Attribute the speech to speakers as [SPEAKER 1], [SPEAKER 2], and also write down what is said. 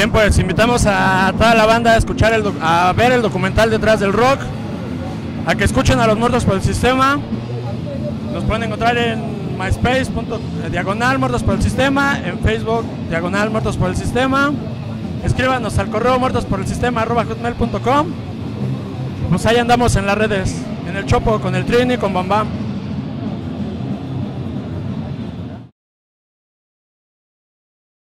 [SPEAKER 1] Bien, pues invitamos a toda la banda a escuchar el a ver el documental detrás del rock, a que escuchen a los muertos por el sistema. Nos pueden encontrar en MySpace, eh, diagonal muertos por el sistema, en Facebook, diagonal muertos por el sistema. Escríbanos al correo muertos por el sistema hotmail.com. Pues ahí andamos en las redes, en el Chopo, con el Trini, con bambam